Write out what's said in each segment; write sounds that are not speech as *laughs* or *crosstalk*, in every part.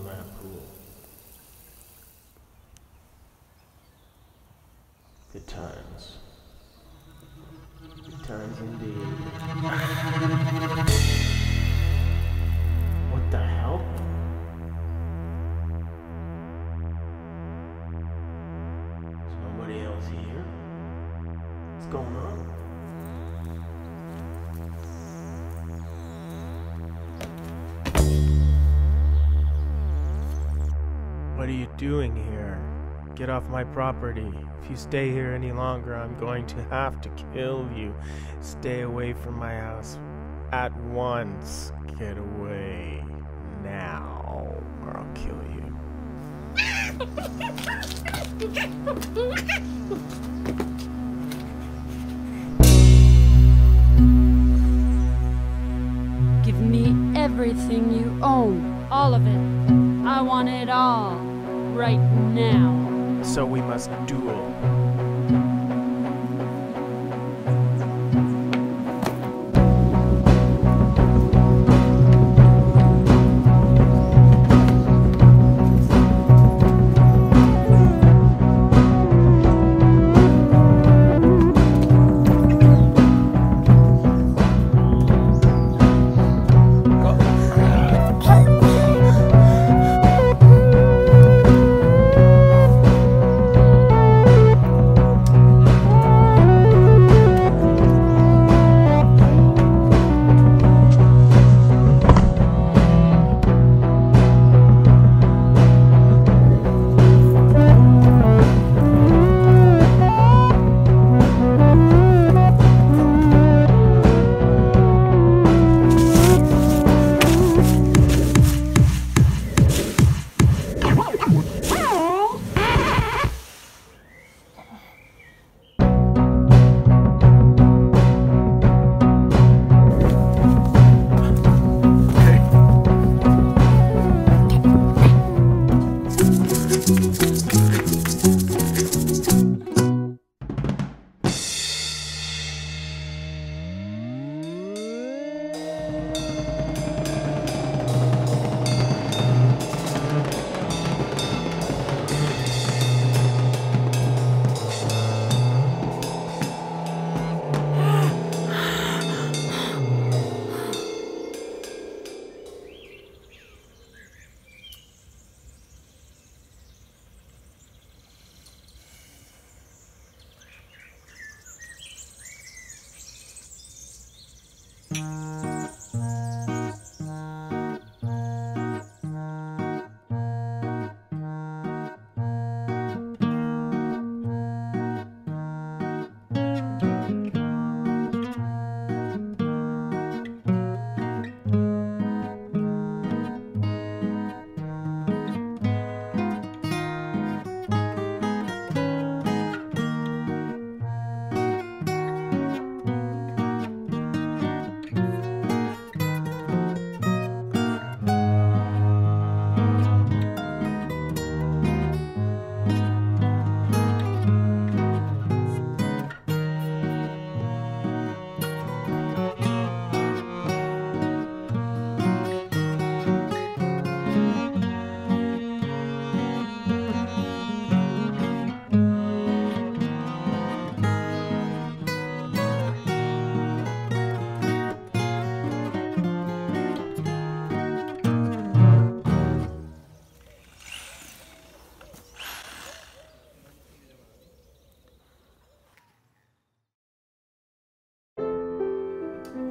Lamp Rule. What are you doing here? Get off my property. If you stay here any longer, I'm going to have to kill you. Stay away from my house at once. Get away now, or I'll kill you. *laughs* Duel.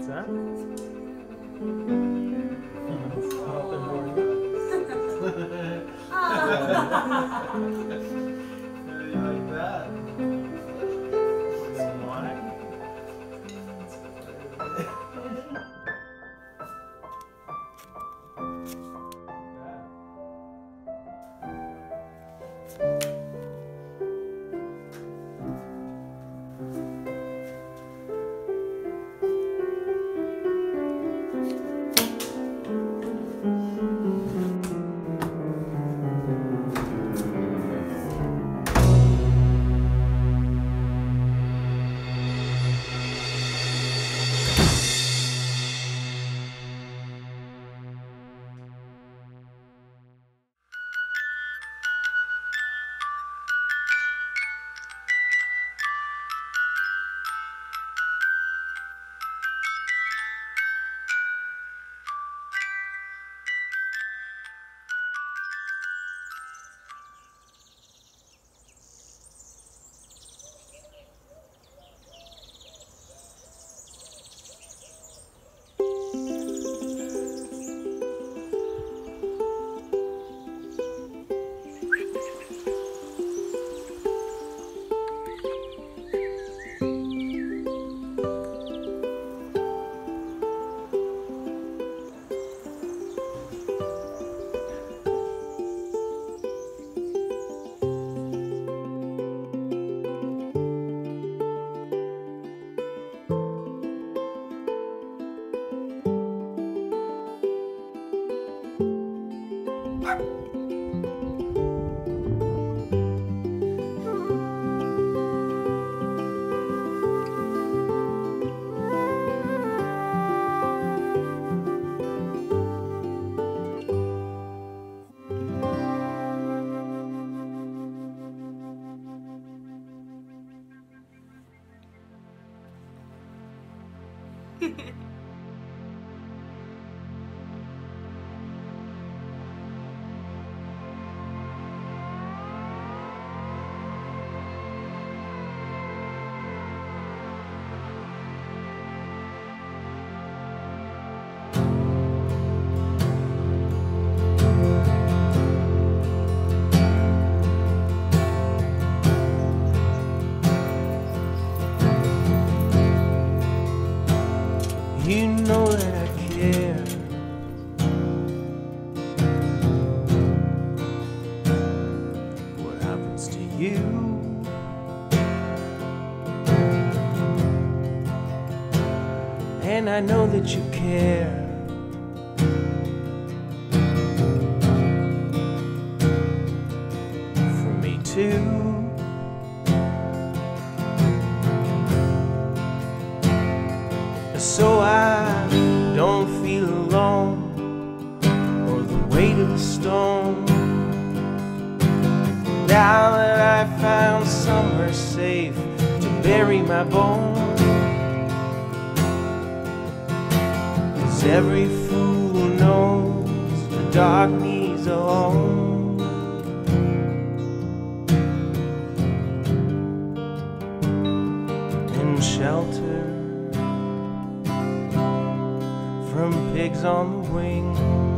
That? *laughs* Stop *laughs* *laughs* and warm like that. Hehehe you. For me too. so I don't feel alone or the weight of the stone. Now that I found somewhere safe to bury my bones, every fool knows the dark needs a home. And shelter from pigs on the wing.